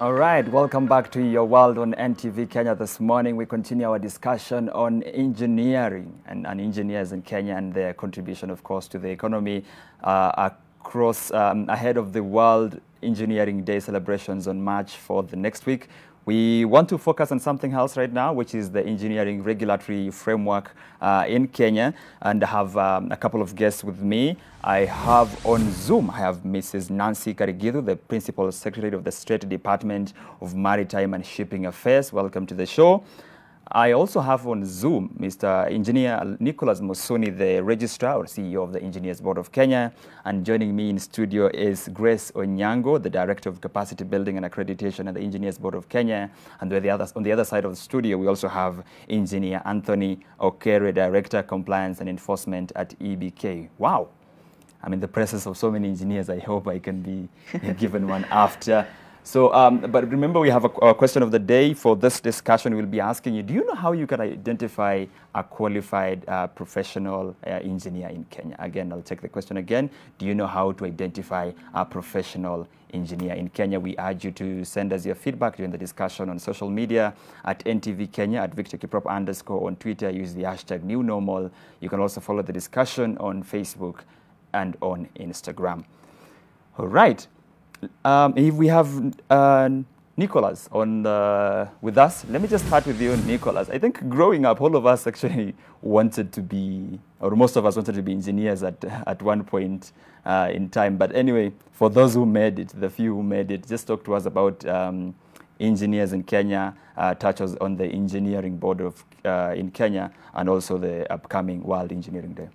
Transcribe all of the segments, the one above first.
All right, welcome back to your world on NTV Kenya this morning. We continue our discussion on engineering and, and engineers in Kenya and their contribution, of course, to the economy uh, across um, ahead of the World Engineering Day celebrations on March for the next week. We want to focus on something else right now, which is the engineering regulatory framework uh, in Kenya. And I have um, a couple of guests with me. I have on Zoom, I have Mrs. Nancy Karigithu, the Principal Secretary of the State Department of Maritime and Shipping Affairs. Welcome to the show. I also have on Zoom Mr. Engineer Nicholas Musuni, the Registrar or CEO of the Engineers Board of Kenya. And joining me in studio is Grace Onyango, the Director of Capacity Building and Accreditation at the Engineers Board of Kenya. And the other, on the other side of the studio, we also have Engineer Anthony Okere, Director Compliance and Enforcement at EBK. Wow. I'm in the presence of so many engineers. I hope I can be given one after. So, um, but remember, we have a, a, question of the day for this discussion. We'll be asking you: Do you know how you can identify a qualified uh, professional uh, engineer in Kenya? Again, I'll take the question again. Do you know how to identify a professional engineer in Kenya? We urge you to send us your feedback during the discussion on social media at NTV Kenya at Victor Kiprop underscore on Twitter. Use the hashtag New Normal. You can also follow the discussion on Facebook and on Instagram. All right. Um, if we have uh, Nicholas on with us, let me just start with you, Nicholas. I think growing up, all of us actually wanted to be, or most of us wanted to be engineers at at one point uh, in time. But anyway, for those who made it, the few who made it, just talk to us about um, engineers in Kenya, uh, touch us on the engineering board of uh, in Kenya, and also the upcoming World Engineering Day.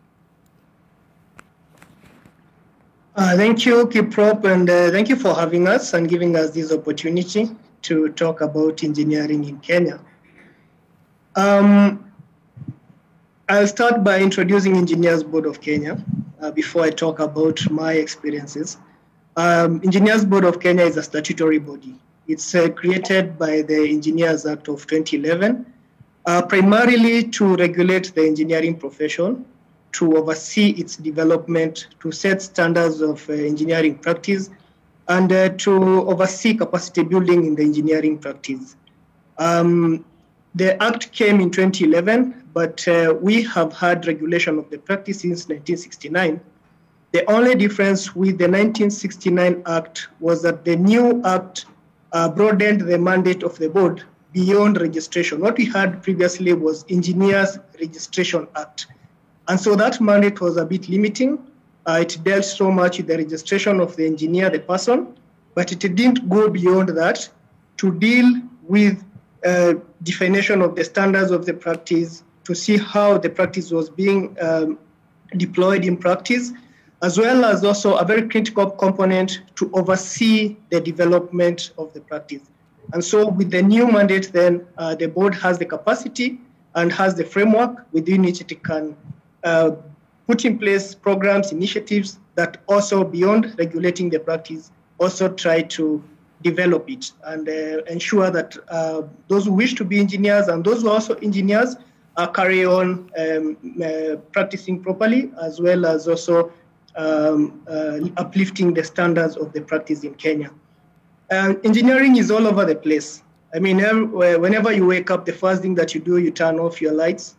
Uh, thank you, Kiprop, and uh, thank you for having us and giving us this opportunity to talk about engineering in Kenya. Um, I'll start by introducing Engineers Board of Kenya uh, before I talk about my experiences. Um, Engineers Board of Kenya is a statutory body. It's uh, created by the Engineers Act of 2011, uh, primarily to regulate the engineering profession to oversee its development, to set standards of uh, engineering practice, and uh, to oversee capacity building in the engineering practice. Um, the act came in 2011, but uh, we have had regulation of the practice since 1969. The only difference with the 1969 act was that the new act uh, broadened the mandate of the board beyond registration. What we had previously was Engineers Registration Act. And so that mandate was a bit limiting. Uh, it dealt so much with the registration of the engineer, the person, but it didn't go beyond that to deal with uh, definition of the standards of the practice, to see how the practice was being um, deployed in practice, as well as also a very critical component to oversee the development of the practice. And so, with the new mandate, then uh, the board has the capacity and has the framework within which it can uh, put in place programs, initiatives that also, beyond regulating the practice, also try to develop it and uh, ensure that uh, those who wish to be engineers and those who are also engineers uh, carry on um, uh, practicing properly, as well as also um, uh, uplifting the standards of the practice in Kenya. engineering is all over the place. I mean, whenever you wake up, the first thing that you do, you turn off your lights.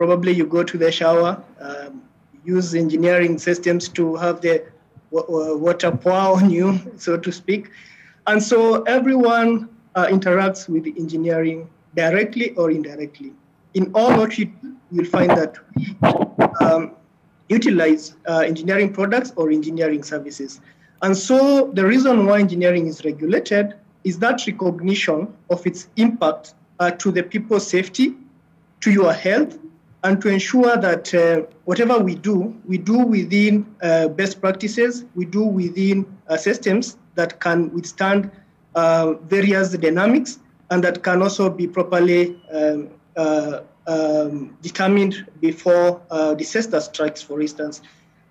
Probably you go to the shower, um, use engineering systems to have the water pour on you, so to speak. And so everyone uh, interacts with engineering directly or indirectly. In all what you do, you'll find that we um, utilize uh, engineering products or engineering services. And so the reason why engineering is regulated is that recognition of its impact uh, to the people's safety, to your health, and to ensure that uh, whatever we do, we do within uh, best practices, we do within uh, systems that can withstand uh, various dynamics and that can also be properly um, uh, um, determined before uh, disaster strikes, for instance.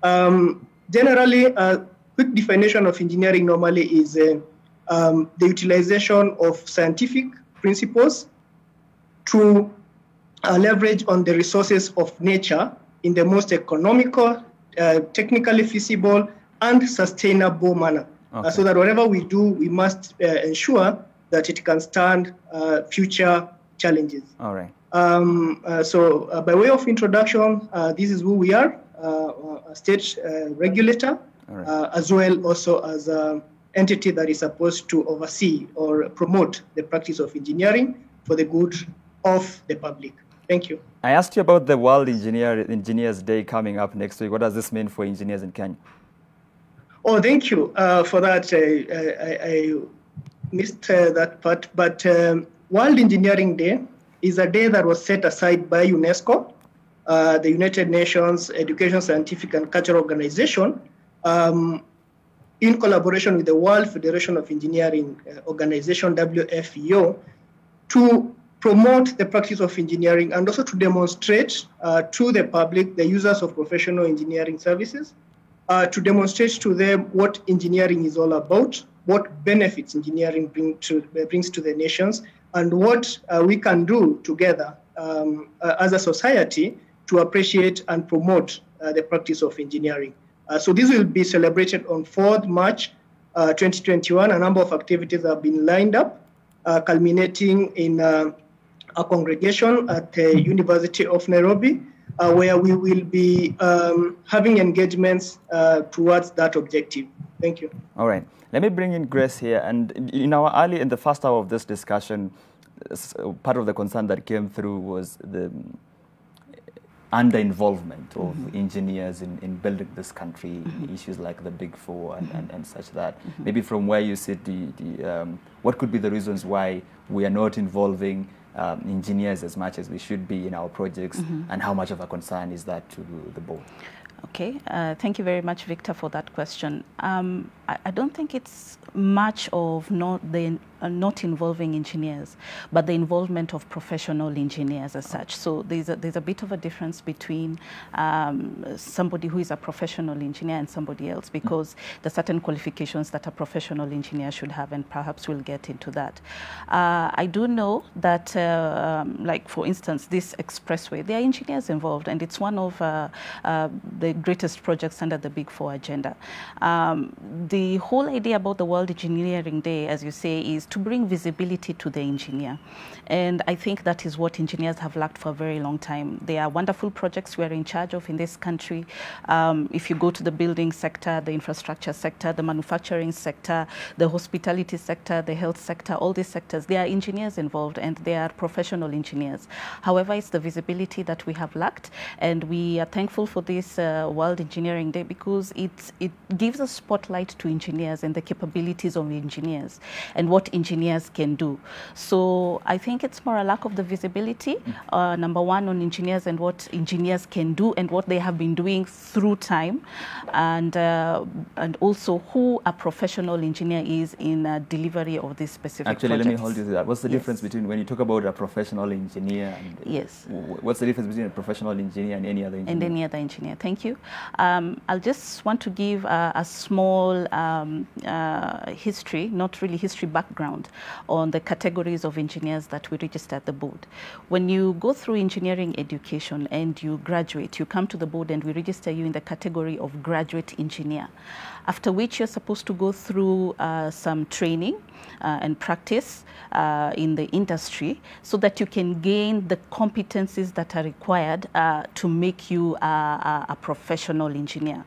Um, generally, a quick definition of engineering normally is um, the utilization of scientific principles to uh, leverage on the resources of nature in the most economical, uh, technically feasible, and sustainable manner. Uh, so that whatever we do, we must uh, ensure that it can stand uh, future challenges. All right. Um, so, by way of introduction, this is who we are a state regulator, right. as well also as an entity that is supposed to oversee or promote the practice of engineering for the good of the public. Thank you. I asked you about the World Engineer, Engineers Day coming up next week. What does this mean for engineers in Kenya? Oh, thank you uh, for that. I, I, I missed uh, that part. But um, World Engineering Day is a day that was set aside by UNESCO, uh, the United Nations Education, Scientific, and Cultural Organization, um, in collaboration with the World Federation of Engineering uh, Organization, WFEO, to promote the practice of engineering and also to demonstrate uh, to the public, the users of professional engineering services, uh, to demonstrate to them what engineering is all about, what benefits engineering bring to, uh, brings to the nations, and what uh, we can do together um, uh, as a society to appreciate and promote uh, the practice of engineering. so this will be celebrated on 4th March 2021. A number of activities have been lined up, culminating in a congregation at the University of Nairobi, uh, where we will be um, having engagements uh, towards that objective. Thank you. All right. Let me bring in Grace here. And in our early, in the first hour of this discussion, part of the concern that came through was the under involvement of mm -hmm. engineers in, in building this country, mm -hmm. issues like the big four and, and, and such that. Mm -hmm. Maybe from where you sit, the, the, um, what could be the reasons why we are not involving um, engineers as much as we should be in our projects, mm -hmm. and how much of a concern is that to the board? Okay, uh, thank you very much, Victor, for that question. Um, I, I, don't think it's much of not the not involving engineers, but the involvement of professional engineers as such. So there's a, there's a bit of a difference between um, somebody who is a professional engineer and somebody else because mm. there's certain qualifications that a professional engineer should have, and perhaps we'll get into that. Uh, I do know that, uh, um, like for instance, this expressway, there are engineers involved, and it's one of uh, uh, the greatest projects under the Big Four agenda. Um, the whole idea about the World Engineering Day, as you say, is to bring visibility to the engineer. And I think that is what engineers have lacked for a very long time. There are wonderful projects we are in charge of in this country. Um, if you go to the building sector, the infrastructure sector, the manufacturing sector, the hospitality sector, the health sector, all these sectors, there are engineers involved and they are professional engineers. However, it's the visibility that we have lacked. And we are thankful for this uh, World Engineering Day because it, it gives a spotlight to engineers and the capabilities of engineers and what engineers can do. So I think it's more a lack of the visibility, mm. uh, number one, on engineers and what engineers can do and what they have been doing through time, and, uh, and also who a professional engineer is in uh, delivery of this specific Actually, projects. let me hold you to that. What's the yes. difference between when you talk about a professional engineer and yes. what's the difference between a professional engineer and any other engineer? And any other engineer. Thank you. Um, I'll just want to give a, a small um, uh, history, not really history background, on the categories of engineers that we register at the board. When you go through engineering education and you graduate, you come to the board and we register you in the category of graduate engineer, after which you're supposed to go through uh, some training uh, and practice uh, in the industry so that you can gain the competencies that are required uh, to make you a professional engineer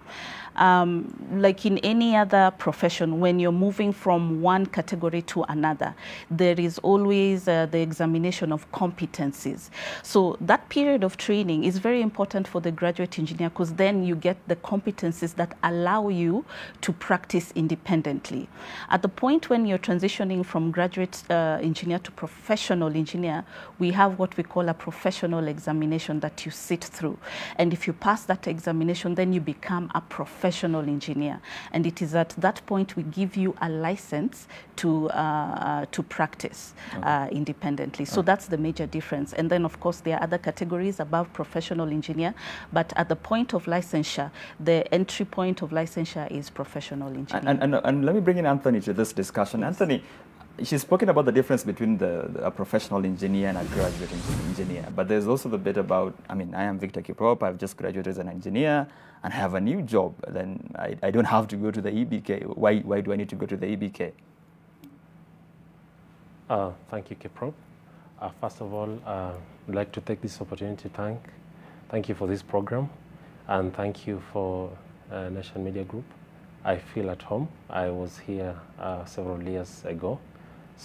um, like in any other profession, when you're moving from one category to another, there is always uh, the examination of competencies. So that period of training is very important for the graduate engineer because then you get the competencies that allow you to practice independently. At the point when you're transitioning from graduate uh, engineer to professional engineer, we have what we call a professional examination that you sit through. And if you pass that examination, then you become a professional professional engineer. And it is at that point we give you a license to, uh, to practice okay. uh, independently. So okay. that's the major difference. And then, of course, there are other categories above professional engineer, but at the point of licensure, the entry point of licensure is professional engineer. And, and, and, and let me bring in Anthony to this discussion. Yes. Anthony, she's spoken about the difference between the, the, a professional engineer and a graduate engineer. But there's also the bit about, I mean, I am Victor Kiprop. I've just graduated as an engineer and have a new job. Then I, I don't have to go to the EBK. Why, why do I need to go to the EBK? Uh, thank you, Kiprop. Uh, first of all, uh, I'd like to take this opportunity to thank, thank you for this program and thank you for uh, Nation Media Group. I feel at home. I was here uh, several years ago.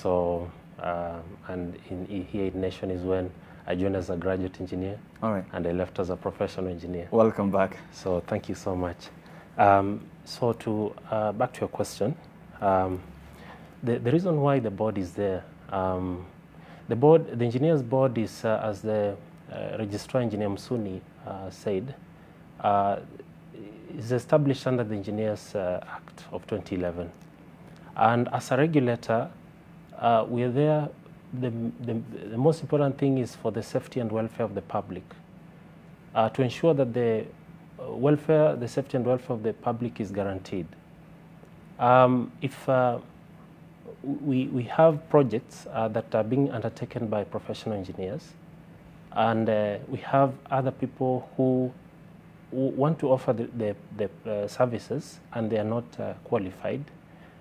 So, uh, and in, here in Nation is when I joined as a graduate engineer. All right. And I left as a professional engineer. Welcome back. So thank you so much. Um, so to, uh, back to your question, um, the, the reason why the board is there, um, the board, the engineers board is, uh, as the uh, registrar engineer Musuni uh, said, uh, is established under the Engineers uh, Act of 2011. And as a regulator, uh, we are there, the, the, the, most important thing is for the safety and welfare of the public. Uh, to ensure that the uh, welfare, the safety and welfare of the public is guaranteed. Um, if uh, we, we have projects that are being undertaken by professional engineers, and we have other people who want to offer the, the, the uh, services and they are not uh, qualified,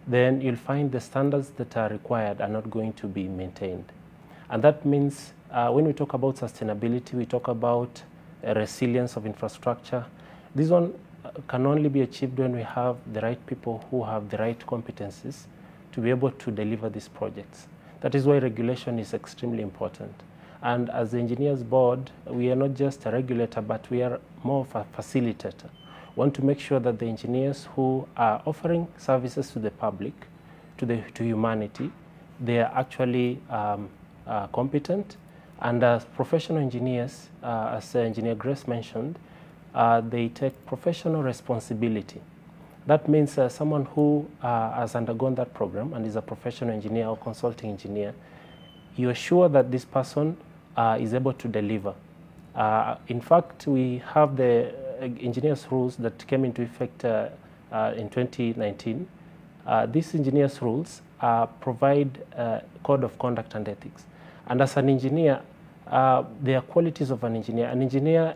then you'll find the standards that are required are not going to be maintained. And that means uh, when we talk about sustainability, we talk about resilience of infrastructure. This one uh, can only be achieved when we have the right people who have the right competencies to be able to deliver these projects. That is why regulation is extremely important. And as the engineers board, we are not just a regulator, but we are more of a facilitator. Want to make sure that the engineers who are offering services to the public, to, the, to humanity, they are actually um, uh, competent. And as professional engineers, uh, as Engineer Grace mentioned, uh, they take professional responsibility. That means uh, someone who uh, has undergone that program and is a professional engineer or consulting engineer, you are sure that this person uh, is able to deliver. In fact, we have the engineers rules that came into effect uh, uh, in 2019. these engineers rules provide a code of conduct and ethics. And as an engineer, uh, there are qualities of an engineer. An engineer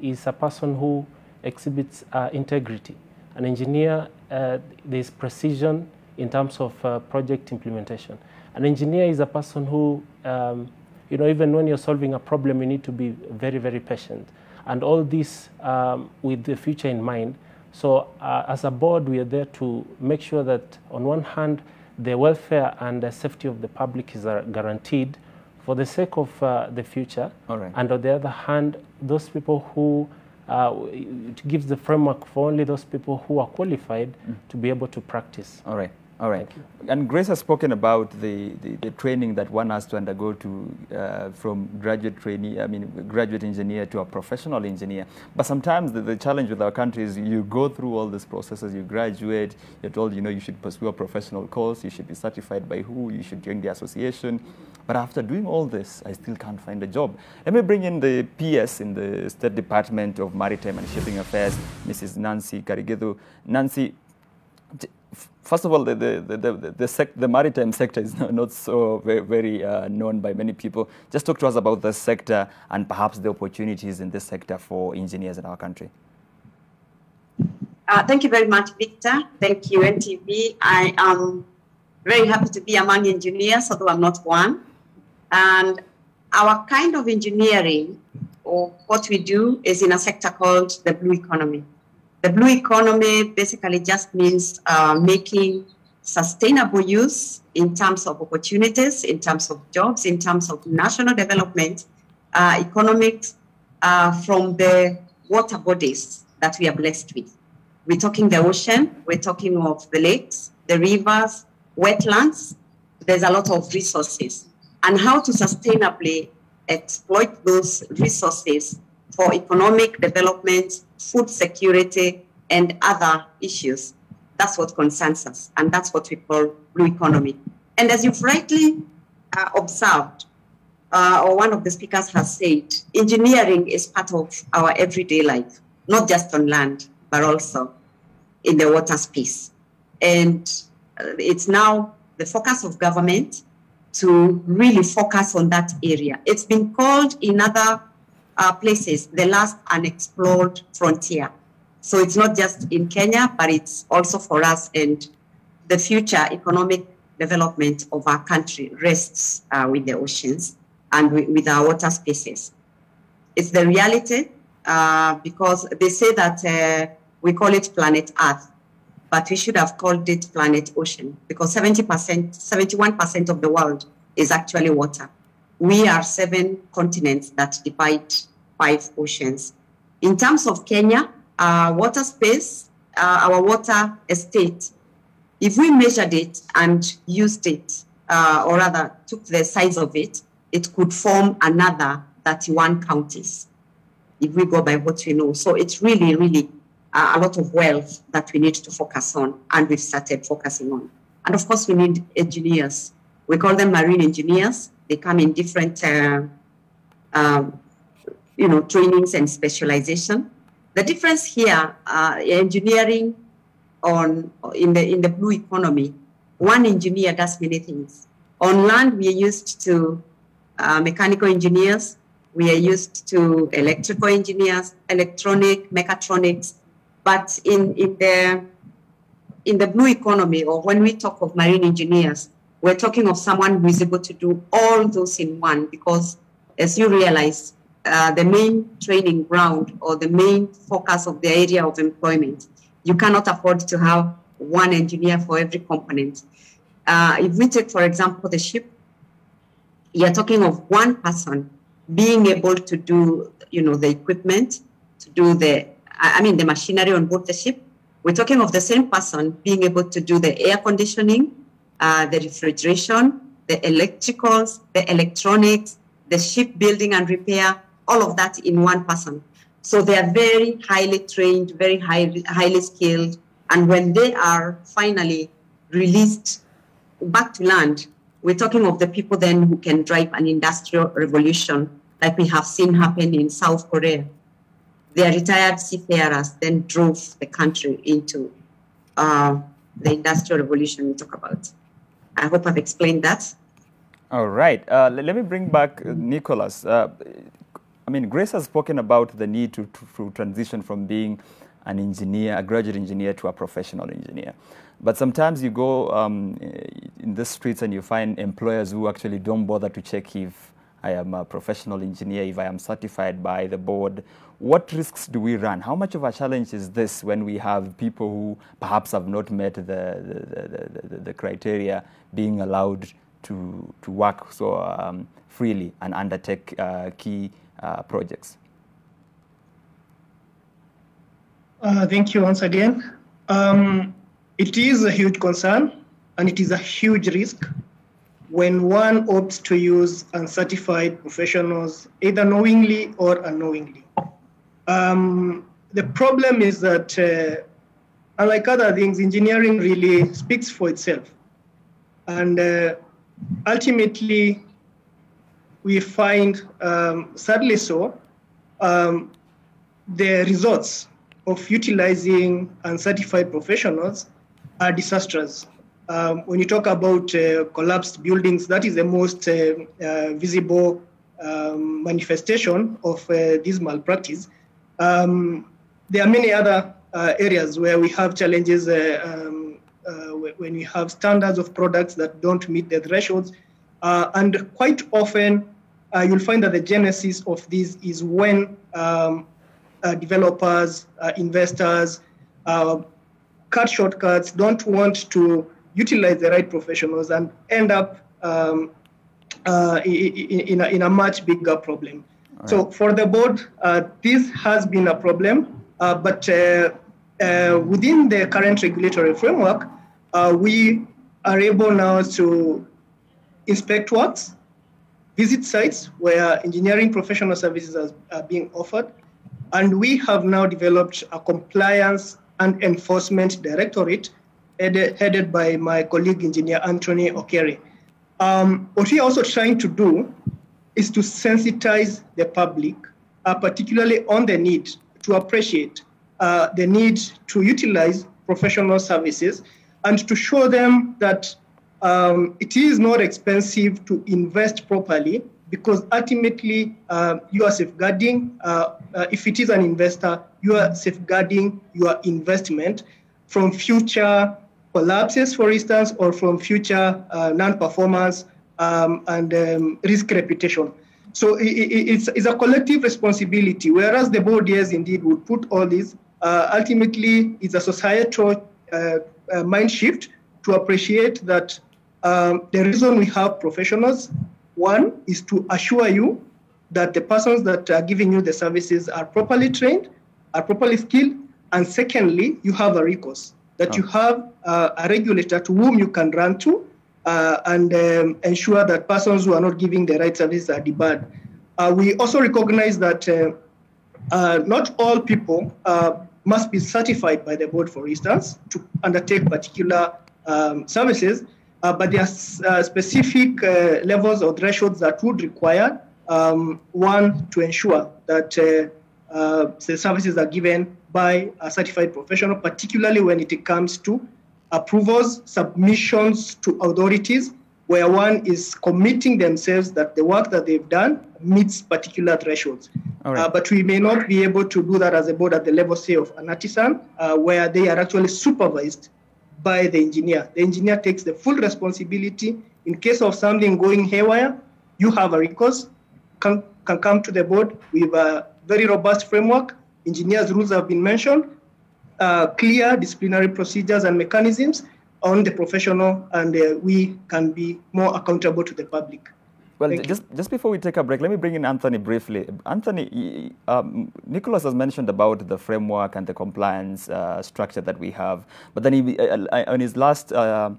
is a person who exhibits uh, integrity. An engineer, uh, there's precision in terms of project implementation. An engineer is a person who um, you know, even when you're solving a problem, you need to be very, very patient. And all this um, with the future in mind. So uh, as a board, we are there to make sure that on one hand, the welfare and the safety of the public is uh, guaranteed for the sake of uh, the future. And on the other hand, those people who uh, it gives the framework for only those people who are qualified mm. to be able to practice. All right. All right. And Grace has spoken about the, the, the, training that one has to undergo to uh, from graduate trainee, I mean, graduate engineer to a professional engineer. But sometimes the, the, challenge with our country is you go through all these processes, you graduate, you're told, you know, you should pursue a professional course, you should be certified by who, you should join the association. But after doing all this, I still can't find a job. Let me bring in the PS in the State Department of Maritime and Shipping Affairs, Mrs. Nancy Karigithu. Nancy, first of all, the, the, the, the, sec, the maritime sector is not so very, very uh, known by many people. Just talk to us about the sector and perhaps the opportunities in this sector for engineers in our country. Uh, thank you very much, Victor. Thank you, NTV. I am very happy to be among engineers, although I'm not one. And our kind of engineering, or what we do, is in a sector called the blue economy. The blue economy basically just means uh, making sustainable use in terms of opportunities, in terms of jobs, in terms of national development, uh, economics uh, from the water bodies that we are blessed with. We're talking the ocean, we're talking of the lakes, the rivers, wetlands. There's a lot of resources. And how to sustainably exploit those resources for economic development, food security, and other issues. That's what concerns us, and that's what we call blue economy. And as you've rightly uh, observed, uh, or one of the speakers has said, engineering is part of our everyday life, not just on land, but also in the water space. And uh, it's now the focus of government to really focus on that area. It's been called in other uh, places the last unexplored frontier. So it's not just in Kenya, but it's also for us and the future economic development of our country rests uh, with the oceans and with our water spaces. It's the reality uh, because they say that uh, we call it planet Earth, but we should have called it planet ocean because 70%, 71% of the world is actually water. We are seven continents that divide five oceans. In terms of Kenya, uh, water space, uh, our water estate, if we measured it and used it, uh, or rather took the size of it, it could form another 31 counties if we go by what we know. So it's really, really uh, a lot of wealth that we need to focus on, and we've started focusing on. And of course, we need engineers. We call them marine engineers. They come in different, uh, um, you know, trainings and specialization. The difference here, uh, engineering on in the in the blue economy, one engineer does many things. On land, we are used to uh, mechanical engineers. We are used to electrical engineers, electronic, mechatronics, but in, in the in the blue economy, or when we talk of marine engineers, we're talking of someone who is able to do all those in one. Because as you realize, uh, the main training ground or the main focus of the area of employment, you cannot afford to have one engineer for every component. Uh, if we take, for example, the ship, you're talking of one person being able to do, you know, the equipment, to do the I mean, the machinery on board the ship. We're talking of the same person being able to do the air conditioning, uh, the refrigeration, the electricals, the electronics, the ship building and repair, all of that in one person. So they are very highly trained, very highly, highly skilled. And when they are finally released back to land, we're talking of the people then who can drive an industrial revolution like we have seen happen in South Korea their retired seafarers then drove the country into uh, the industrial revolution we talk about. I hope I've explained that. All right. Uh, let me bring back uh, Nicholas. Uh, I mean, Grace has spoken about the need to, to, to, transition from being an engineer, a graduate engineer, to a professional engineer. But sometimes you go um, in the streets and you find employers who actually don't bother to check if I am a professional engineer, if I am certified by the board. What risks do we run? How much of a challenge is this when we have people who perhaps have not met the, the, the, the criteria being allowed to, to work so um, freely and undertake uh, key uh, projects? Uh, thank you once again. Um, it is a huge concern and it is a huge risk when one opts to use uncertified professionals, either knowingly or unknowingly. Um, the problem is that, uh, unlike other things, engineering really speaks for itself. And uh, ultimately, we find, um, sadly so, um, the results of utilizing uncertified professionals are disastrous. Um, when you talk about uh, collapsed buildings, that is the most uh, uh, visible um, manifestation of uh, this malpractice. Um, there are many other uh, areas where we have challenges uh, um, when we have standards of products that don't meet the thresholds. And quite often, you'll find that the genesis of this is when um, developers, investors, cut shortcuts, don't want to utilize the right professionals and end up um, uh, in, a, in, a, much bigger problem. Right. So for the board, uh, this has been a problem, uh, but uh, uh, within the current regulatory framework, uh, we are able now to inspect works, visit sites where engineering professional services are, are being offered, and we have now developed a compliance and enforcement directorate headed, headed by my colleague, engineer Anthony Okere. Um, what we're also trying to do is to sensitize the public, uh, particularly on the need to appreciate uh, the need to utilize professional services and to show them that um, it is not expensive to invest properly because ultimately uh, you are safeguarding, uh, uh, if it is an investor, you are safeguarding your investment from future collapses, for instance, or from future uh, non-performance um, and um, risk reputation. So it, it, it's, it's, a collective responsibility, whereas the board, yes, indeed, would put all this. Uh, ultimately, it's a societal uh, mind shift to appreciate that um, the reason we have professionals, one is to assure you that the persons that are giving you the services are properly trained, are properly skilled, and secondly, you have a recourse, that oh. you have uh, a regulator to whom you can run to uh, and um, ensure that persons who are not giving the right services are debarred. Uh, we also recognize that uh, uh, not all people uh, must be certified by the board, for instance, to undertake particular um, services. Uh, but there are uh, specific uh, levels or thresholds that would require um, one to ensure that the services are given by a certified professional, particularly when it comes to approvals, submissions to authorities, where one is committing themselves that the work that they've done meets particular thresholds. Right. Uh, but we may not be able to do that as a board at the level, say, of an artisan, uh, where they are actually supervised by the engineer. The engineer takes the full responsibility. In case of something going haywire, you have a recourse, can, can come to the board with a very robust framework. Engineers' rules have been mentioned, uh, clear disciplinary procedures and mechanisms on the professional, and uh, we can be more accountable to the public. Well, just, just before we take a break, let me bring in Anthony briefly. Anthony, um, Nicholas has mentioned about the framework and the compliance uh, structure that we have, but then he, uh, uh on his last uh,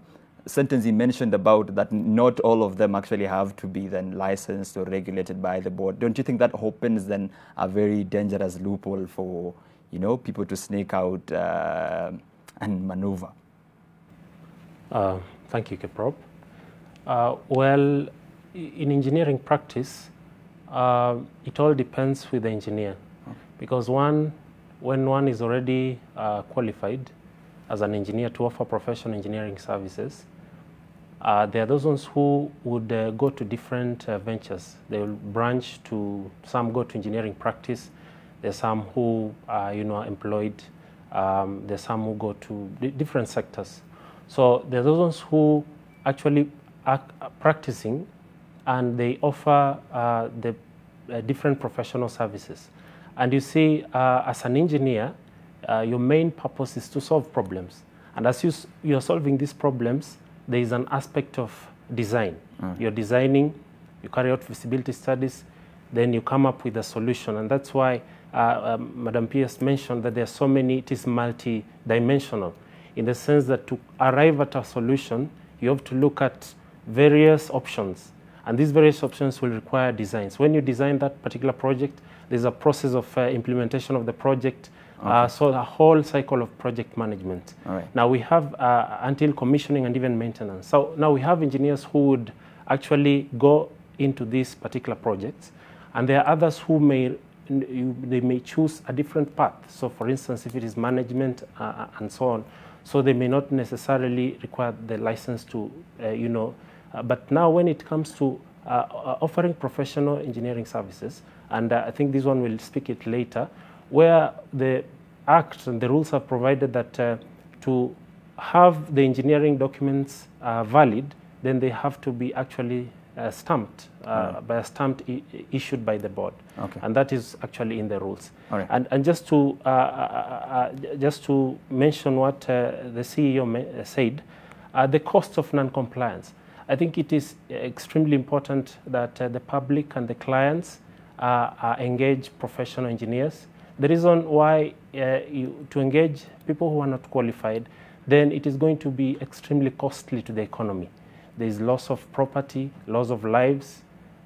sentence, he mentioned about that not all of them actually have to be then licensed or regulated by the board. Don't you think that opens then a very dangerous loophole for you know people to sneak out uh, and maneuver? Uh, thank you, Kiprop. well in engineering practice, uh, it all depends with the engineer. Because one, when one is already uh, qualified as an engineer to offer professional engineering services, uh, there are those ones who would uh, go to different uh, ventures. They will branch to, some go to engineering practice. There's some who are, you know, employed. Um, there's some who go to different sectors. So there are those ones who actually are practicing and they offer uh, the uh, different professional services. And you see, uh, as an engineer, uh, your main purpose is to solve problems. And as you, you're solving these problems, there is an aspect of design. Mm. You're designing, you carry out feasibility studies, then you come up with a solution. And that's why uh, um, Madam PS mentioned that there are so many, it is multi-dimensional in the sense that to arrive at a solution, you have to look at various options and these various options will require designs. When you design that particular project, there's a process of uh, implementation of the project, uh, okay. uh, so a whole cycle of project management. Now we have uh, until commissioning and even maintenance. So now we have engineers who would actually go into these particular projects, and there are others who may you, they may choose a different path. So for instance, if it is management uh, and so on, so they may not necessarily require the license to, uh, you know, but now when it comes to uh, uh, offering professional engineering services, and I think this one will speak it later, where the Act and the rules have provided that to have the engineering documents valid, then they have to be actually uh, stamped uh, right. by a stamp issued by the board, okay. and that is actually in the rules. Right. And, and just to uh, just to mention what the CEO said, the cost of non-compliance. I think it is extremely important that uh, the public and the clients uh, engage professional engineers. The reason why uh, you, to engage people who are not qualified, then it is going to be extremely costly to the economy. There is loss of property, loss of lives.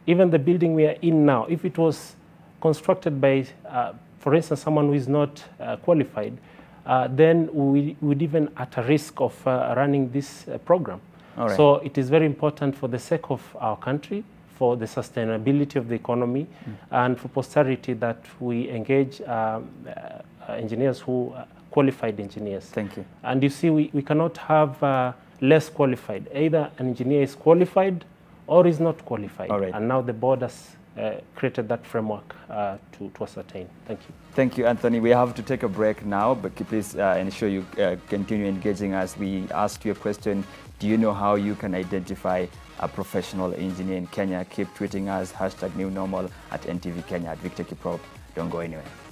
Even the building we are in now, if it was constructed by, uh, for instance, someone who is not uh, qualified, uh, then we would even at a risk of running this program. Right. So it is very important for the sake of our country, for the sustainability of the economy, mm. and for posterity that we engage um, uh, engineers who uh, qualified engineers. Thank you. And you see, we, we cannot have uh, less qualified. Either an engineer is qualified or is not qualified. All right. And now the board has uh, created that framework uh, to, to ascertain. Thank you. Thank you, Anthony. We have to take a break now, but please uh, ensure you uh, continue engaging us. We asked you a question Do you know how you can identify a professional engineer in Kenya? Keep tweeting us, hashtag new normal at NTV Kenya at Victor Kiprop. Don't go anywhere.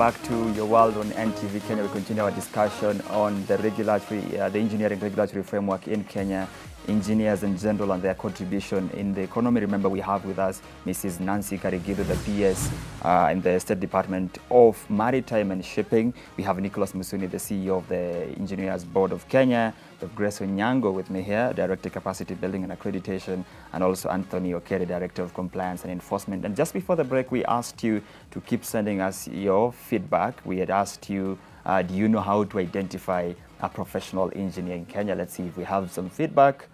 Back to your world on NTV Kenya. We continue our discussion on the regulatory, uh, the engineering regulatory framework in Kenya, engineers in general and their contribution in the economy. Remember, we have with us Mrs. Nancy Karigithu, the PS uh, in the State Department of Maritime and Shipping. We have Nicholas Musuni, the CEO of the Engineers Board of Kenya. We have Grace Onyango with me here, Director Capacity Building and Accreditation, and also Anthony Okere, Director of Compliance and Enforcement. And just before the break, we asked you to keep sending us your feedback. We had asked you, uh, do you know how to identify a professional engineer in Kenya? Let's see if we have some feedback.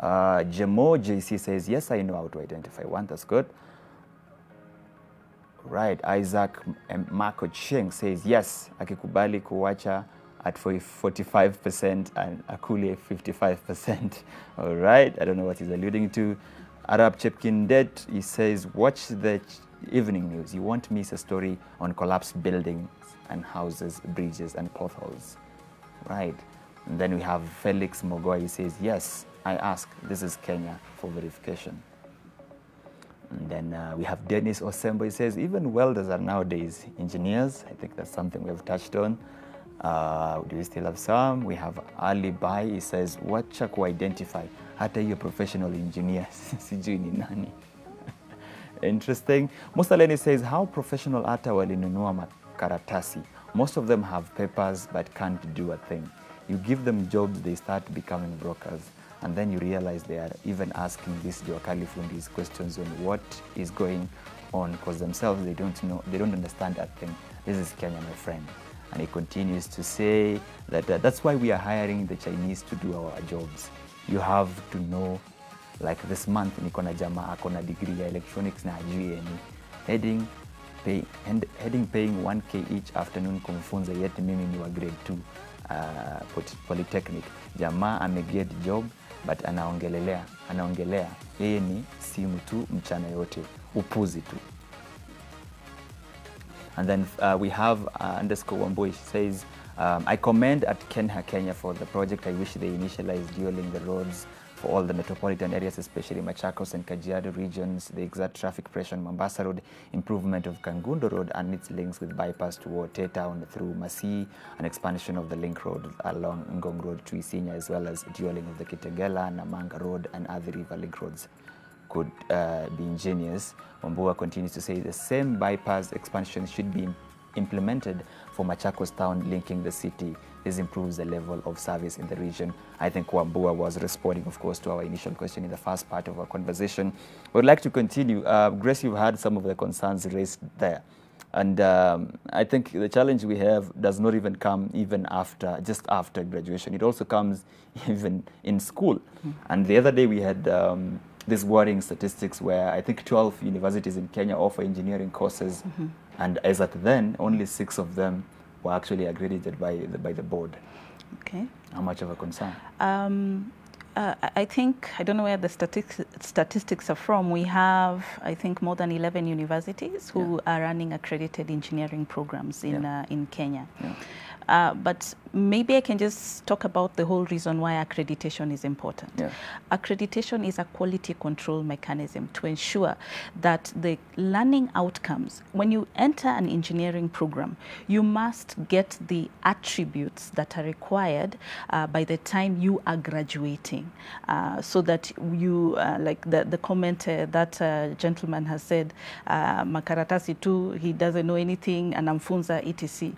Uh, Jemo JC says, yes, I know how to identify one. That's good. Right, Isaac Marco Cheng says, yes, akikubali kuwacha at 45% and akule 55%. All right, I don't know what he's alluding to. Arab Chepkindet, he says, watch the evening news. You won't miss a story on collapsed buildings and houses, bridges, and potholes. Right. And then we have Felix Mogoy, he says, yes, I ask, this is Kenya for verification. And then uh, we have Dennis Osembo. He says even welders are nowadays engineers. I think that's something we've touched on. Uh, do we still have some? We have Ali Bai. He says what wacha kuidentify hata hiyo professional engineer sijui ni nani. Interesting. Musaleni says how professional hata walinunua makaratasi. Most of them have papers but can't do a thing. You give them jobs, they start becoming brokers and then you realize they are even asking these Diwakali fundis questions on what is going on because themselves they don't know, they don't understand that thing. This is Kenya, my friend. And he continues to say that uh, that's why we are hiring the Chinese to do our jobs. You have to know, like this month niko na jamaa ako na degree ya electronics na ajui heading pay, and, heading paying 1k each afternoon kumfunza yet mimi ni wa grade 2 uh, poly- polytechnic jamaa ameget job but anaongelelea anaongelea. Yeye ni simu tu mchana yote. Upuzi tu. And then uh, we have uh, underscore Wambui. Says, um, I commend at Kenha Kenya for the project. I wish they initialized dueling the roads for all the metropolitan areas, especially Machakos and Kajiado regions, the exact traffic pressure on Mombasa Road, improvement of Kangundo Road and its links with bypass to Wote Town through Masii, an expansion of the link road along Ngong Road to Isinya, as well as dualling of the Kitengela, Namanga Road and other river link roads could uh, be ingenious. Wambua continues to say the same bypass expansion should be implemented for Machakos town linking the city. This improves the level of service in the region. I think Wambua was responding, of course, to our initial question in the first part of our conversation. We'd like to continue. Uh, Grace, you've had some of the concerns raised there. And um, I think the challenge we have does not even come even after, just after graduation. It also comes even in school. And the other day we had um, these worrying statistics where I think 12 universities in Kenya offer engineering courses. And as at then, only six of them were actually accredited by the, by the board. Okay. How much of a concern? Um, uh, I- think, I don't know where the statistics, statistics are from. We have, I think, more than 11 universities who are running accredited engineering programs in, Yeah. uh, in Kenya. Yeah. Uh, but maybe I can just talk about the whole reason why accreditation is important. Yeah. Accreditation is a quality control mechanism to ensure that the learning outcomes, when you enter an engineering program, you must get the attributes that are required uh, by the time you are graduating, uh, so that you, uh, like the, the comment uh, that uh, gentleman has said, uh, makaratasi tu, he doesn't know anything, anamfunza etc.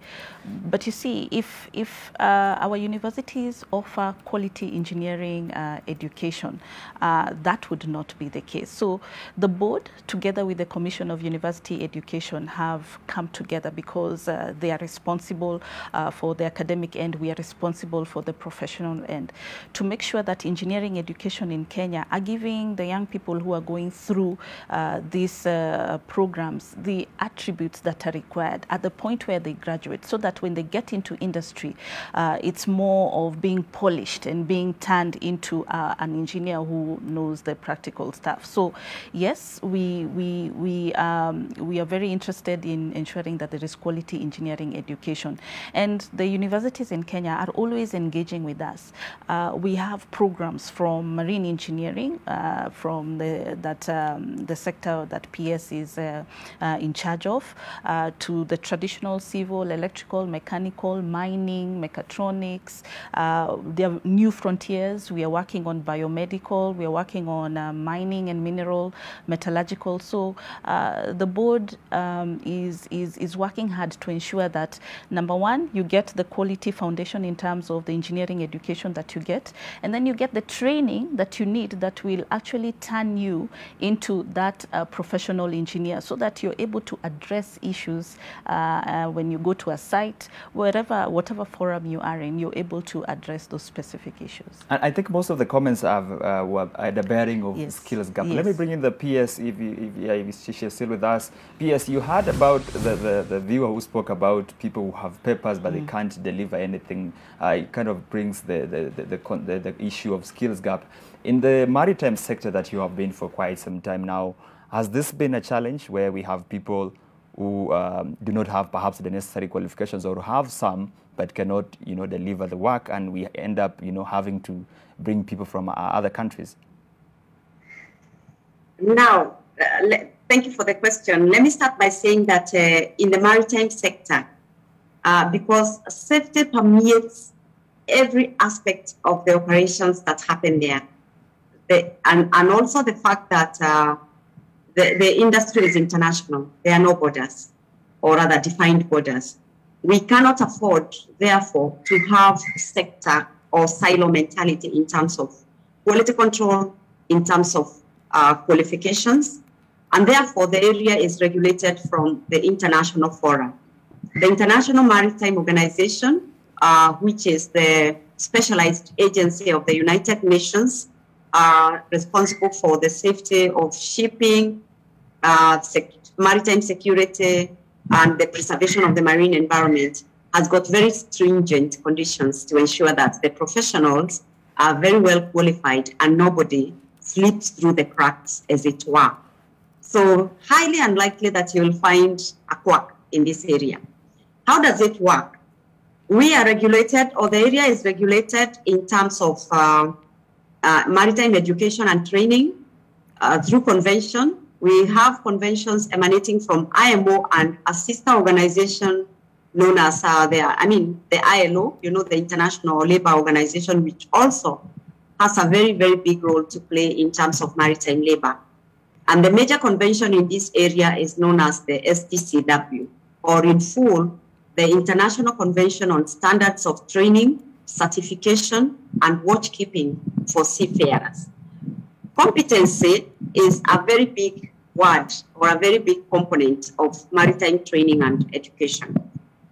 But you see, if, if uh, our universities offer quality engineering uh, education, uh, that would not be the case. So the board, together with the Commission of University Education, have come together because uh, they are responsible uh, for the academic end, we are responsible for the professional end, to make sure that engineering education in Kenya are giving the young people who are going through uh, these programs the attributes that are required at the point where they graduate, so that when they get into industry, uh, it's more of being polished and being turned into uh, an engineer who knows the practical stuff. So, yes, we we we um, we are very interested in ensuring that there is quality engineering education, and the universities in Kenya are always engaging with us. Uh, we have programs from marine engineering, uh, from the that um, the sector that PS is uh, uh, in charge of, to the traditional civil, electrical, mechanical, mining, mechatronics. Uh, there are new frontiers. We are working on biomedical. We are working on uh, mining and mineral, metallurgical. So uh, the board um, is, is, is working hard to ensure that, number one, you get the quality foundation in terms of the engineering education that you get, and then you get the training that you need that will actually turn you into that uh, professional engineer so that you're able to address issues uh, uh, when you go to a site, wherever, whatever forum you are in, you're able to address those specific issues. And I think most of the comments have uh, were at the bearing of Yes. skills gap. Let me bring in the PS if, you, if, yeah, if she- she's still with us. PS, you heard about the, the, the viewer who spoke about people who have papers but they can't deliver anything. Uh, it kind of brings the, the, the, the, the issue of skills gap. In the maritime sector that you have been for quite some time now, has this been a challenge where we have people who um, do not have perhaps the necessary qualifications or have some but cannot you know deliver the work and we end up you know having to bring people from uh, other countries Now, uh, thank you for the question. Let me start by saying that uh, in the maritime sector, uh, because safety permeates every aspect of the operations that happen there, the, and, and also the fact that uh, the, the industry is international, there are no borders, or rather defined borders. We cannot afford, therefore, to have sector or silo mentality in terms of quality control, in terms of uh, qualifications, and therefore the area is regulated from the international forum. The International Maritime Organization, uh, which is the specialized agency of the United Nations, are responsible for the safety of shipping, uh, sec- maritime security, and the preservation of the marine environment, has got very stringent conditions to ensure that the professionals are very well qualified and nobody slips through the cracks, as it were. So, highly unlikely that you'll find a quack in this area. How does it work? We are regulated, or the area is regulated in terms of uh, uh, maritime education and training uh, through convention. We have conventions emanating from IMO and a sister organization known as uh, the, I mean, the ILO, you know, the International Labor Organization, which also has a very, very big role to play in terms of maritime labor. And the major convention in this area is known as the STCW, or in full, the International Convention on Standards of Training, Certification, and Watchkeeping for Seafarers. Competency is a very big word or a very big component of maritime training and education.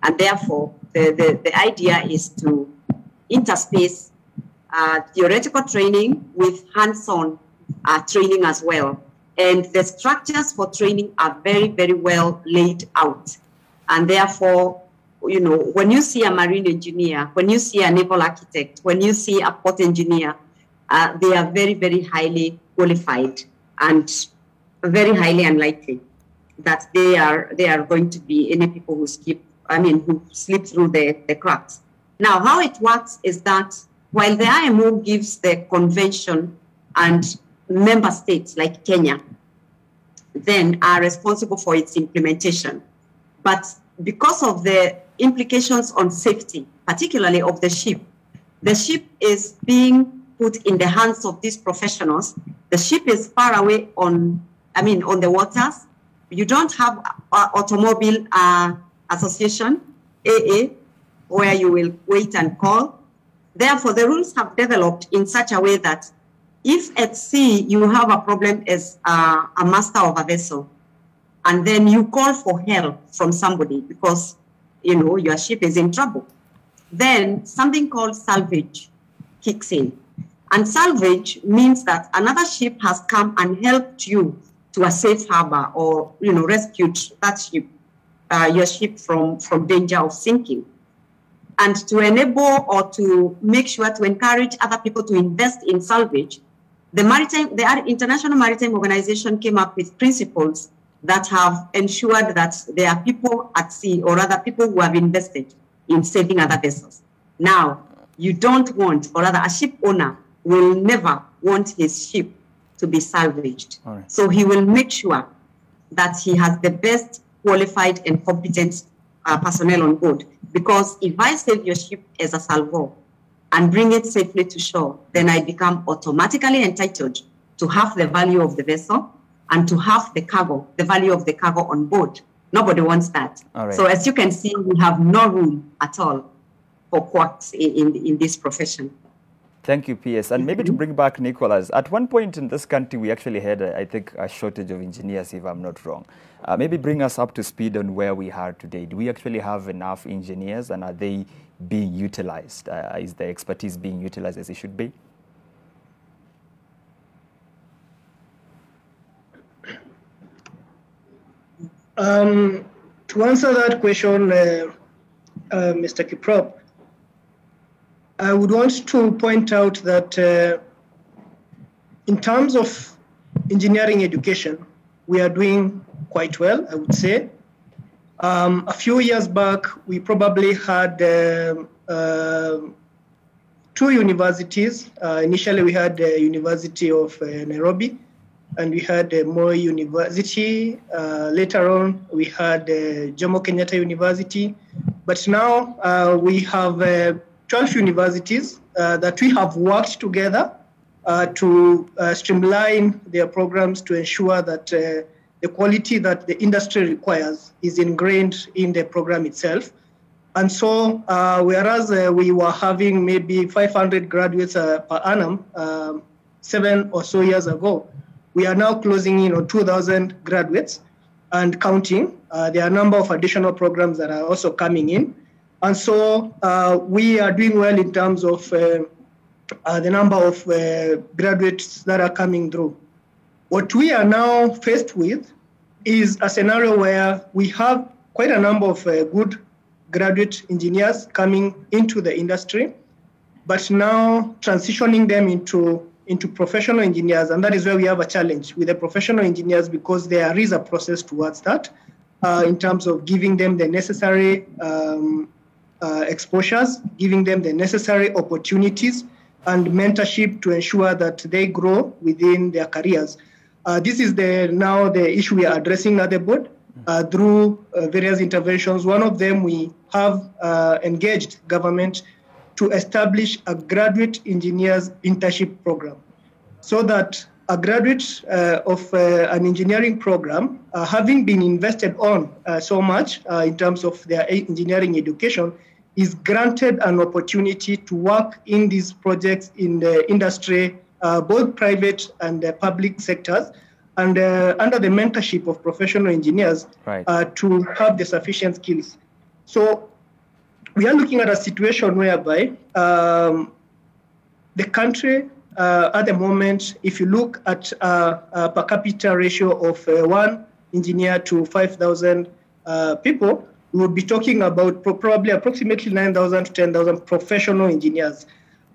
And therefore, the, the, the idea is to interspace uh, theoretical training with hands-on uh, training as well. And the structures for training are very, very well laid out. And therefore, you know, when you see a marine engineer, when you see a naval architect, when you see a port engineer, uh, they are very, very highly qualified and very highly unlikely that they are they are going to be any people who skip, I mean, who slip through the, the cracks. Now, how it works is that while the IMO gives the convention and member states like Kenya then are responsible for its implementation. But because of the implications on safety, particularly of the ship, the ship is being put in the hands of these professionals. The ship is far away on, I mean, on the waters. You don't have uh, automobile uh, association, AA, where you will wait and call. Therefore, the rules have developed in such a way that if at sea you have a problem as a, a master of a vessel, and then you call for help from somebody because you know your ship is in trouble, then something called salvage kicks in. And salvage means that another ship has come and helped you to a safe harbor or you know rescued that ship, uh, your ship from from danger of sinking and to enable or to make sure to encourage other people to invest in salvage, the maritime, the International Maritime Organization came up with principles that have ensured that there are people at sea or other people who have invested in saving other vessels. Now, you don't want, or rather, a ship owner will never want his ship to be salvaged. Right. So he will make sure that he has the best qualified and competent uh, personnel on board. Because if I save your ship as a salvor and bring it safely to shore, then I become automatically entitled to half the value of the vessel and to half the cargo, the value of the cargo on board. Nobody wants that. Right. So as you can see, we have no room at all for quacks in, in, in this profession. Thank you, PS. And maybe to bring back Nicholas, at one point in this country, we actually had, a, I think, a shortage of engineers, if I'm not wrong. Uh, maybe bring us up to speed on where we are today. Do we actually have enough engineers and are they being utilized? Uh, is the expertise being utilized as it should be? Um, to answer that question, uh, uh, Mr. Kiprop, I would want to point out that uh, in terms of engineering education, we are doing quite well, I would say. Um, a few years back, we probably had um, uh, two universities. Uh, initially, we had the University of uh, Nairobi, and we had uh, Moi University. Uh, later on, we had uh, Jomo Kenyatta University. But now uh, we have uh, 12 universities uh, that we have worked together uh, to uh, streamline their programs to ensure that the quality that the industry requires is ingrained in the program itself. And so, uh, whereas uh, we were having maybe 500 graduates uh, per annum um, seven or so years ago, we are now closing in on 2,000 graduates and counting. There are a number of additional programs that are also coming in. And so, uh, we are doing well in terms of uh, uh, the number of uh, graduates that are coming through. What we are now faced with is a scenario where we have quite a number of uh, good graduate engineers coming into the industry, but now transitioning them into into professional engineers, and that is where we have a challenge with the professional engineers because there is a process towards that uh, in terms of giving them the necessary um, uh, exposures, giving them the necessary opportunities and mentorship to ensure that they grow within their careers. Uh, this is the now the issue we are addressing at the board uh, through uh, various interventions. One of them we have uh, engaged government to establish a graduate engineers internship program, so that a graduate uh, of uh, an engineering program, having been invested on so much in terms of their engineering education, is granted an opportunity to work in these projects in the industry, uh, both private and uh, public sectors, and uh, under the mentorship of professional engineers Right. uh, to have the sufficient skills. So we are looking at a situation whereby um, the country uh, at the moment, if you look at uh, a per capita ratio of uh, one engineer to 5,000 uh, people, we would be talking about pro- probably approximately 9,000 to 10,000 professional engineers.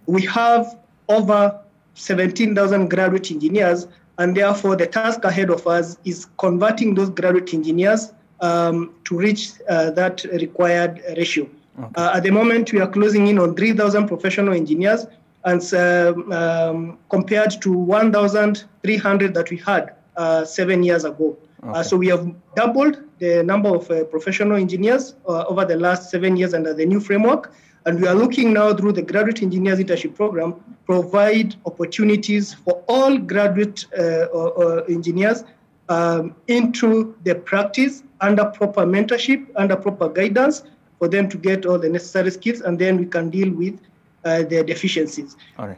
We have over 17,000 graduate engineers, and therefore the task ahead of us is converting those graduate engineers um, to reach uh, that required ratio. Okay. Uh, at the moment, we are closing in on 3,000 professional engineers, and um, um, compared to 1,300 that we had uh, seven years ago. Uh, okay. so we have doubled the number of uh, professional engineers over the last seven years under the new framework. And we are looking now through the graduate engineers internship program, provide opportunities for all graduate uh, or, or engineers um, into the practice under proper mentorship, under proper guidance for them to get all the necessary skills, and then we can deal with uh, their deficiencies. All right.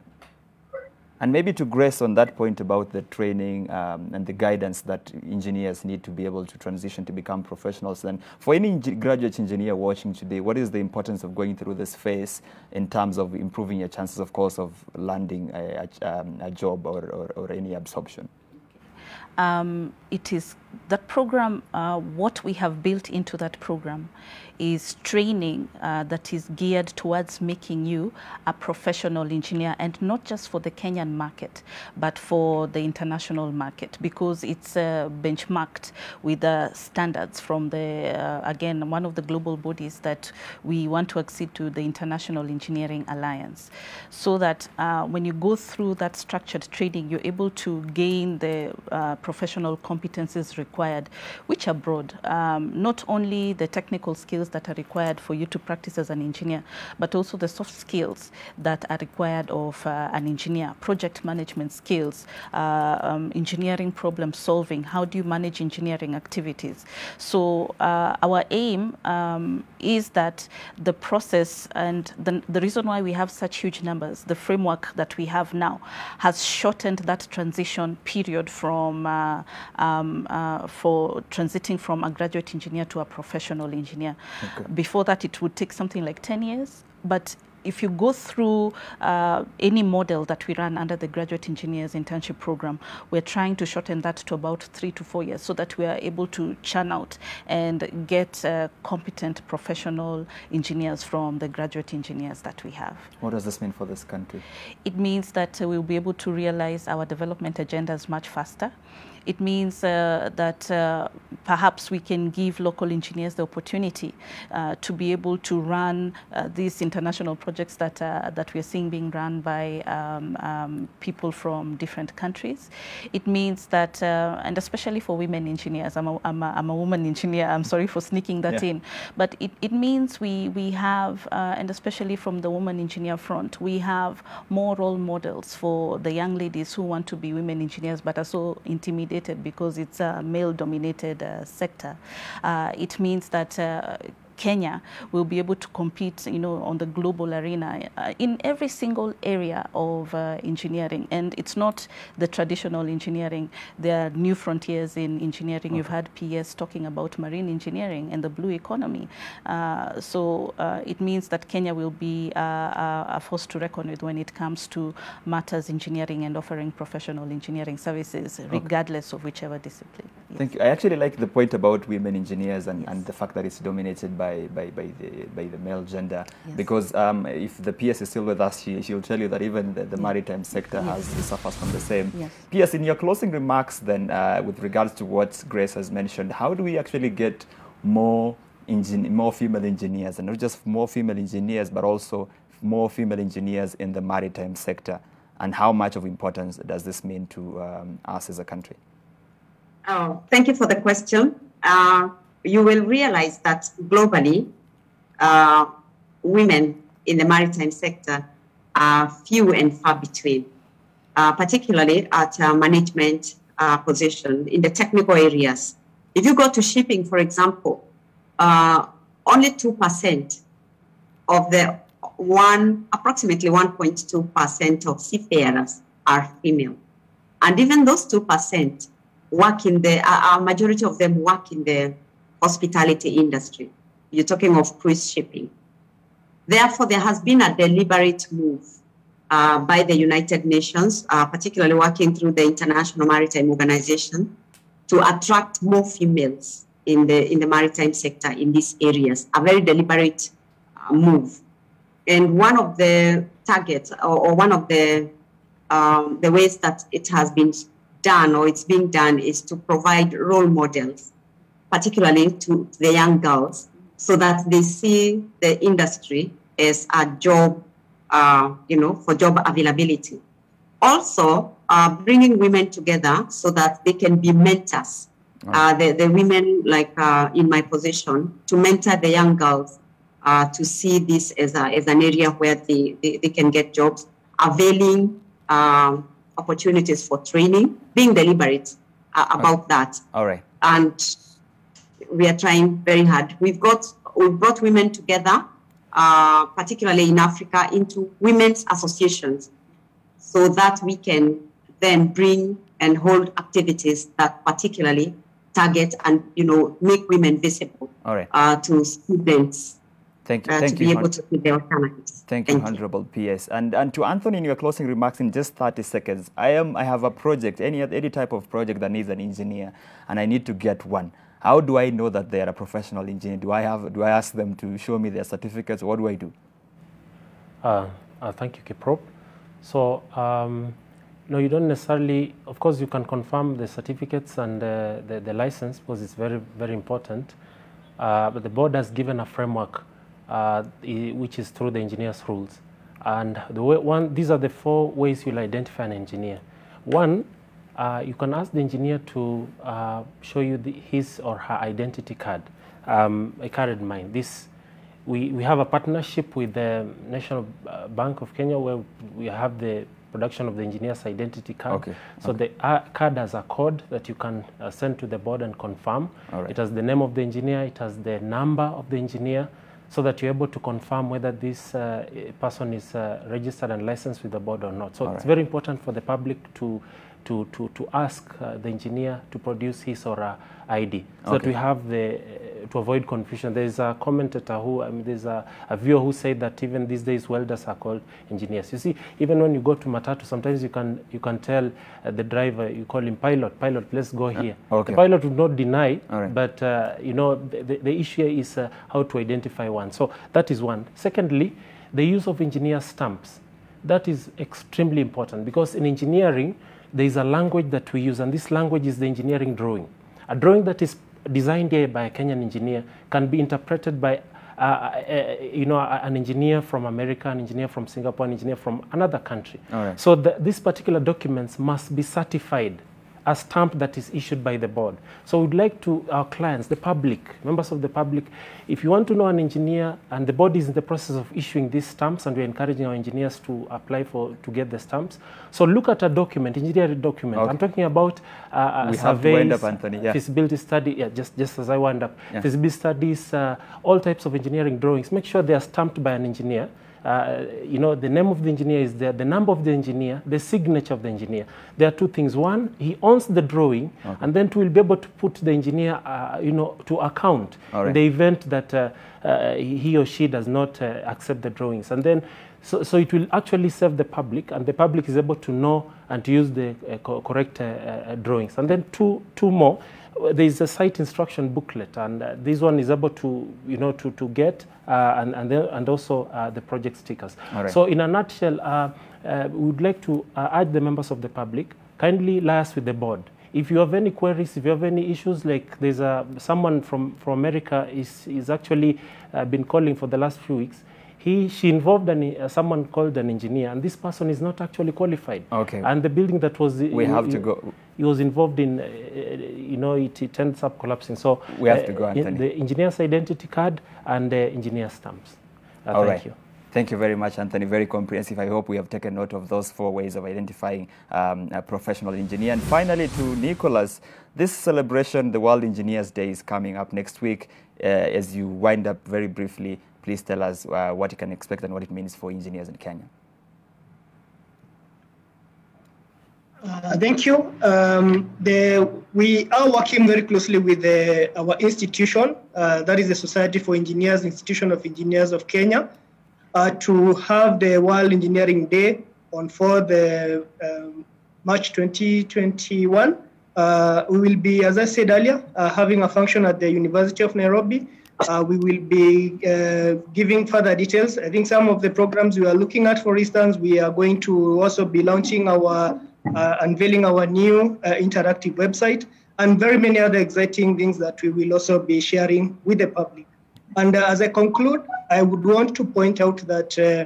And maybe to grace on that point about the training um, and the guidance that engineers need to be able to transition to become professionals, then for any graduate engineer watching today, what is the importance of going through this phase in terms of improving your chances, of course, of landing a, a, um, a job or, or, or, any absorption? Um, it is that program, uh, what we have built into that program is training uh, that is geared towards making you a professional engineer and not just for the Kenyan market, but for the international market because it's uh, benchmarked with the standards from the, uh, again, one of the global bodies that we want to accede to the International Engineering Alliance. So that uh, when you go through that structured training, you're able to gain the uh, professional required, which are broad. Um, not only the technical skills skills that are required for you to practice as an engineer, but also the soft skills that are required of uh, an engineer, project management skills, uh, um, engineering problem solving, how do you manage engineering activities. So uh, our aim um, is that the process and the, the reason why we have such huge numbers, the framework that we have now has shortened that transition period from uh, um, uh, for transiting from a graduate engineer to a professional engineer. Okay. Before that, it would take something like 10 years. But if you go through uh, any model that we run under the graduate engineers internship program, we're trying to shorten that to about three to four years so that we are able to churn out and get uh, competent professional engineers from the graduate engineers that we have. What does this mean for this country? It means that uh, we'll be able to realize our development agendas much faster. It means uh, that uh, perhaps we can give local engineers the opportunity uh, to be able to run uh, these international projects that, uh, that we're seeing being run by um, um, people from different countries. It means that, uh, and especially for women engineers, I'm a, I'm, a, I'm a woman engineer, I'm sorry for sneaking that yeah. in, but it, it means we, we have, and especially from the woman engineer front, we have more role models for the young ladies who want to be women engineers but are so intimidated because it's a male-dominated uh, sector. Uh, it means that uh, Kenya will be able to compete, you know, on the global arena uh, in every single area of uh, engineering. And it's not the traditional engineering. There are new frontiers in engineering. Okay. You've had PS talking about marine engineering and the blue economy. Uh, so uh, it means that Kenya will be uh, a force to reckon with when it comes to matters engineering and offering professional engineering services, okay. regardless of whichever discipline. Yes. Thank you. I actually like the point about women engineers and, yes. and the fact that it's dominated by by, by, by, the, by the male gender. Yes. Because um, if the PS is still with us, she, she'll tell you that even the, the maritime sector yes. has suffers from the same. Yes. PS, in your closing remarks then, uh, with regards to what Grace has mentioned, how do we actually get more, more female engineers, and not just more female engineers, but also more female engineers in the maritime sector? And how much of importance does this mean to um, us as a country? Oh, thank you for the question. Uh, you will realize that globally, uh, women in the maritime sector are few and far between, uh, particularly at management uh, position in the technical areas. If you go to shipping, for example, uh, only 2% of the one, approximately 1.2% of seafarers are female. And even those 2% work in the, a majority of them work in the hospitality industry. You're talking of cruise shipping. Therefore, there has been a deliberate move uh, by the United Nations, uh, particularly working through the International Maritime Organization, to attract more females in the in the maritime sector in these areas. A very deliberate uh, move, and one of the targets or, or one of the um, the ways that it has been done or it's being done is to provide role models particularly to the young girls, so that they see the industry as a job, uh, you know, for job availability. Also, uh, bringing women together so that they can be mentors. Uh, the, the women, like uh, in my position, to mentor the young girls uh, to see this as, a, as an area where they, they, they can get jobs, availing um, opportunities for training, being deliberate uh, about that. All right. And we are trying very hard. We've got we've brought women together, uh, particularly in Africa, into women's associations, so that we can then bring and hold activities that particularly target and you know make women visible All right. uh, to students Thank you. uh, to Thank be able to see the alternatives. Thank you, Honorable PS. And and to Anthony, in your closing remarks, in just 30 seconds, I am I have a project, any any type of project that needs an engineer, and I need to get one. How do I know that they are a professional engineer? Do I have do I ask them to show me their certificates? What do I do? Uh, uh, thank you, Kiprop. So, um, no, you don't necessarily, of course, you can confirm the certificates and uh, the, the license because it's very, very important. Uh, but the board has given a framework uh, which is through the engineer's rules. And the way, one, these are the four ways you'll identify an engineer. One, uh, you can ask the engineer to uh, show you the, his or her identity card. Um, I carried mine. This we, we have a partnership with the National uh, Bank of Kenya where we have the production of the engineer's identity card. Okay, So the uh, card has a code that you can uh, send to the board and confirm. All right. It has the name of the engineer, it has the number of the engineer, so that you're able to confirm whether this uh, person is uh, registered and licensed with the board or not. So All it's right. very important for the public to to, to, to ask uh, the engineer to produce his or her ID so that we have the uh, to avoid confusion. There's a commentator who I mean, there's a, a viewer who said that even these days welders are called engineers. You see, even when you go to Matatu, sometimes you can you can tell uh, the driver you call him pilot, pilot, let's go here. okay. The pilot would not deny, right. but uh, you know the, the, the issue is uh, how to identify one. So that is one. Secondly, the use of engineer stamps. That is extremely important because in engineering there is a language that we use, and this language is the engineering drawing. A drawing that is designed here by a Kenyan engineer can be interpreted by uh, uh, you know, an engineer from America, an engineer from Singapore, an engineer from another country. Right. So the, these particular documents must be certified, a stamp that is issued by the board. So we'd like to our clients, the public, members of the public, if you want to know an engineer, and the board is in the process of issuing these stamps, and we're encouraging our engineers to apply for to get the stamps. So look at a document, engineering document. Okay. I'm talking about uh, a We have to wind surveys, up, Anthony, yeah. feasibility study, yeah, just, just as I wind up, Yeah. feasibility studies, uh, all types of engineering drawings, make sure they are stamped by an engineer. Uh, you know, the name of the engineer is there, the number of the engineer, the signature of the engineer. There are two things. One, he owns the drawing, and then to will be able to put the engineer, uh, you know, to account right. in the event that uh, uh, he or she does not uh, accept the drawings. And then, so, so it will actually serve the public, and the public is able to know and to use the uh, co- correct uh, uh, drawings. And then two, two more. There is a site instruction booklet, and uh, this one is able to, you know, to, to get, uh, and, and, then, and also uh, the project stickers. All right. So in a nutshell, uh, uh, we would like to uh, urge the members of the public, kindly liaise with the board. If you have any queries, if you have any issues, like there's a, someone from, from America is, is actually uh, been calling for the last few weeks, he, she involved an, uh, someone called an engineer, and this person is not actually qualified. Okay. And the building that was... We have to go. He was involved in, uh, you know, it, it ends up collapsing. So We have to go, uh, Anthony. The engineer's identity card and the engineer stamps. Uh, All thank right. you. Thank you very much, Anthony. Very comprehensive. I hope we have taken note of those four ways of identifying um, a professional engineer. And finally, to Nicholas, this celebration, the World Engineers Day, is coming up next week. Uh, as you wind up very briefly, please tell us uh, what you can expect and what it means for engineers in Kenya. Uh, thank you. Um, the, we are working very closely with the, our institution, uh, that is the Society for Engineers, Institution of Engineers of Kenya, uh, to have the World Engineering Day on 4 the um, March 2021. Uh, we will be, as I said earlier, uh, having a function at the University of Nairobi. Uh, we will be uh, giving further details. I think some of the programs we are looking at, for instance, we are going to also be launching our, uh, unveiling our new uh, interactive website, and very many other exciting things that we will also be sharing with the public. And uh, as I conclude, I would want to point out that uh,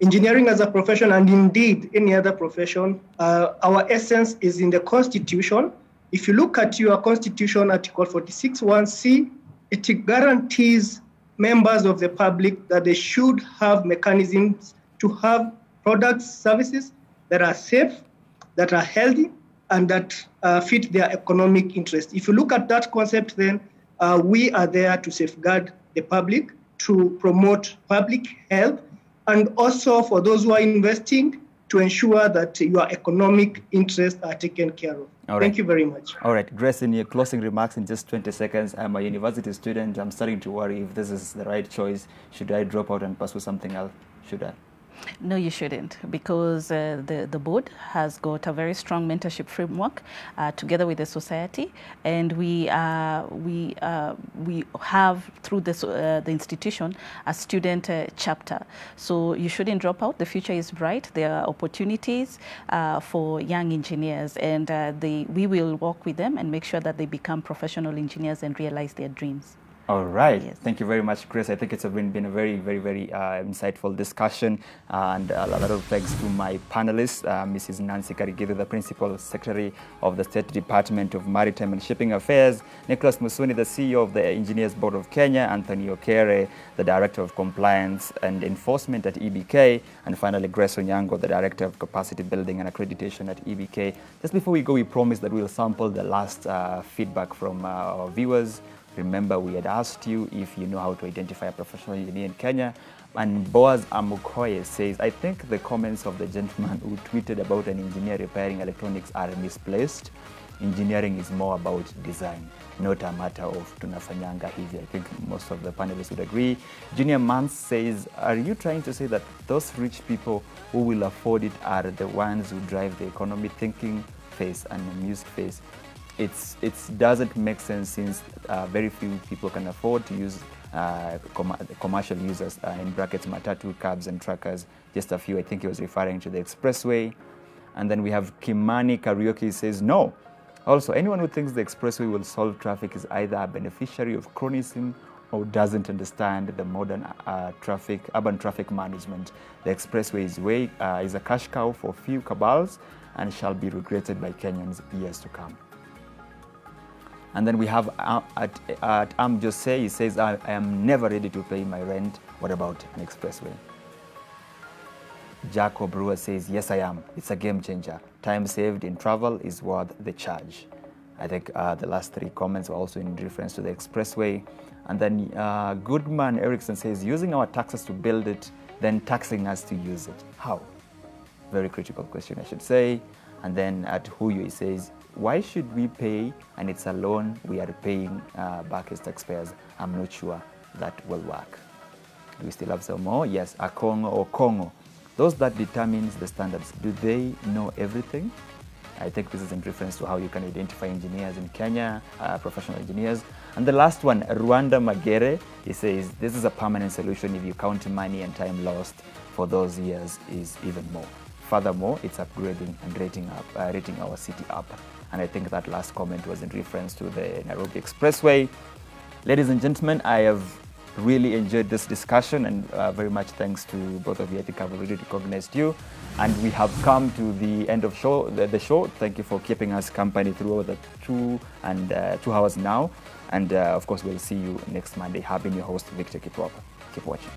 engineering as a profession, and indeed any other profession, our essence is in the Constitution. If you look at your Constitution, Article 46.1c, it guarantees members of the public that they should have mechanisms to have products, services that are safe, that are healthy, and that uh, fit their economic interest. If you look at that concept, then uh, we are there to safeguard the public, to promote public health, and also for those who are investing to ensure that your economic interests are taken care of. All Thank you very much. All right, Grace, in your closing remarks in just 20 seconds, I'm a university student. I'm starting to worry if this is the right choice. Should I drop out and pursue something else? Should I? No, you shouldn't, because uh, the, the board has got a very strong mentorship framework uh, together with the society, and we, uh, we, uh, we have, through this, uh, the institution, a student uh, chapter. So you shouldn't drop out. The future is bright. There are opportunities for young engineers, and they, we will work with them and make sure that they become professional engineers and realize their dreams. All right. Yes. Thank you very much, Chris. I think it's been, been a very, very, very uh, insightful discussion. and a lot of thanks to my panelists, uh, Mrs. Nancy Karigithu, the Principal Secretary of the State Department of Maritime and Shipping Affairs, Nicholas Musuni, the CEO of the Engineers Board of Kenya, Anthony Okere, the Director of Compliance and Enforcement at EBK, and finally Grace Onyango, the Director of Capacity Building and Accreditation at EBK. Just before we go, we promise that we'll sample the last uh, feedback from uh, our viewers. Remember, we had asked you if you know how to identify a professional engineer in Kenya. And Boaz Amukoye says, I think the comments of the gentleman who tweeted about an engineer repairing electronics are misplaced. Engineering is more about design, not a matter of tunafanyanga hivi. I think most of the panelists would agree. Junior Mans says, are you trying to say that those rich people who will afford it are the ones who drive the economy? Thinking face and amused face it's it doesn't make sense since uh, very few people can afford to use uh, com- commercial users uh, in brackets matatu cabs and truckers just a few. I think he was referring to the expressway. And then we have kimani karaoke says no. Also anyone who thinks the expressway will solve traffic is either a beneficiary of chronism or doesn't understand the modern uh, traffic urban traffic management. The expressway is way uh, is a cash cow for few cabals and shall be regretted by kenyans years to come and then we have uh, at, at Am Jose, he says, I, I am never ready to pay my rent. What about an expressway? Jacob Brewer says, Yes, I am. It's a game changer. Time saved in travel is worth the charge. I think uh, the last three comments were also in reference to the expressway. And then uh, Goodman Erickson says, Using our taxes to build it, then taxing us to use it. How? Very critical question, I should say. And then at Huyu, he says, why should we pay and it's a loan we are paying uh, back as taxpayers? I'm not sure that will work. Do we still have some more? Yes, a Congo or Congo. Those that determines the standards, do they know everything? I think this is in reference to how you can identify engineers in Kenya, uh, professional engineers. And the last one, Rwanda Magere, he says this is a permanent solution if you count money and time lost for those years is even more. Furthermore, it's upgrading and rating up, uh, rating our city up. And I think that last comment was in reference to the Nairobi Expressway. Ladies and gentlemen, I have really enjoyed this discussion and uh, very much thanks to both of you. I think I've already recognized you. And we have come to the end of show, the, the show. Thank you for keeping us company through the two and uh, two hours now. And uh, of course, we'll see you next Monday. Been your host, Victor Kiprop. Keep watching.